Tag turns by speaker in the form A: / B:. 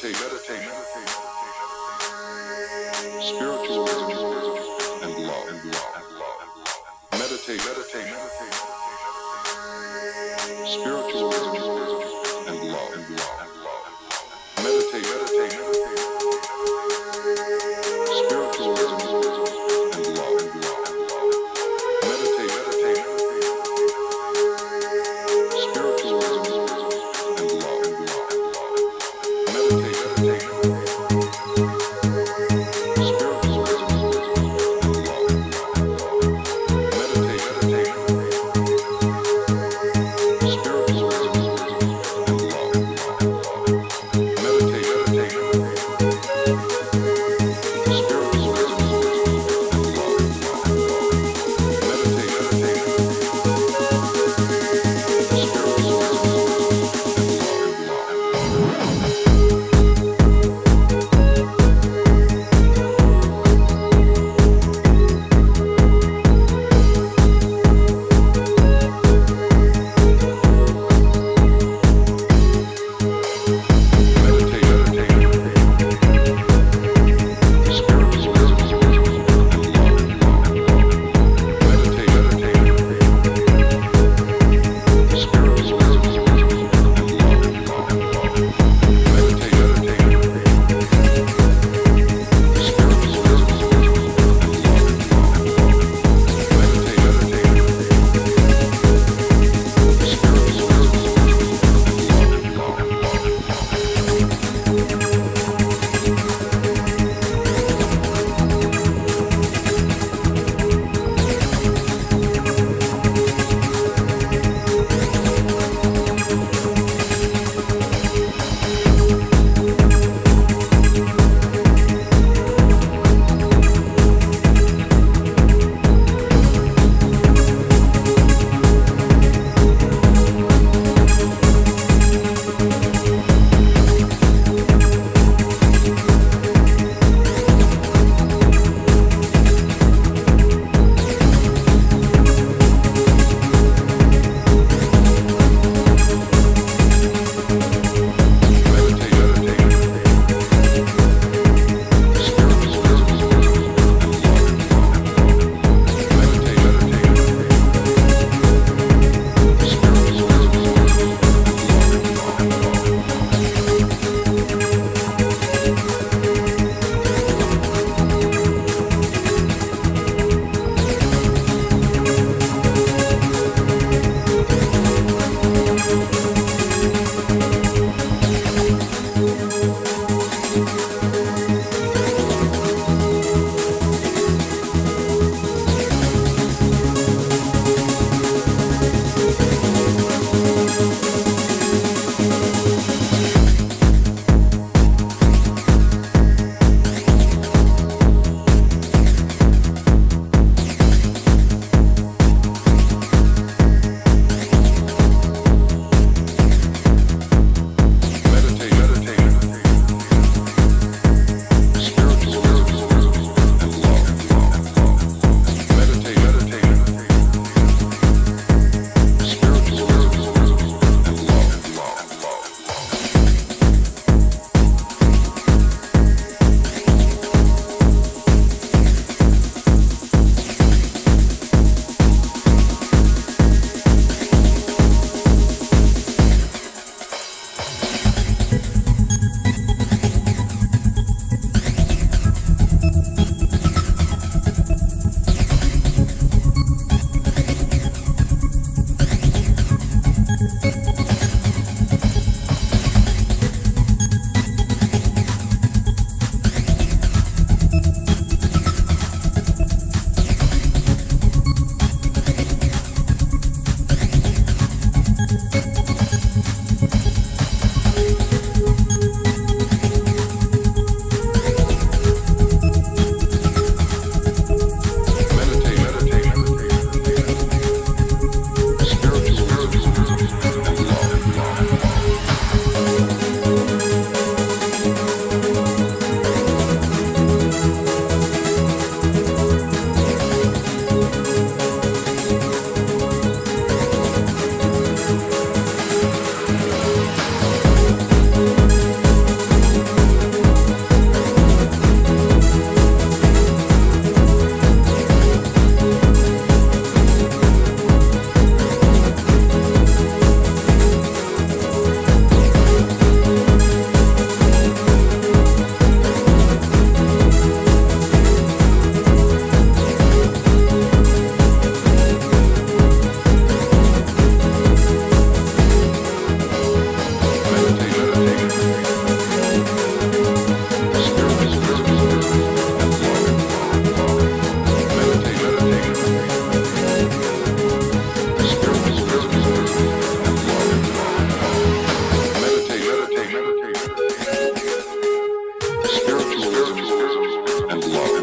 A: meditate, meditate, meditate. Spiritualism and love, and love, and love. Meditate, meditate, meditate. Spiritualism and love, and love, and.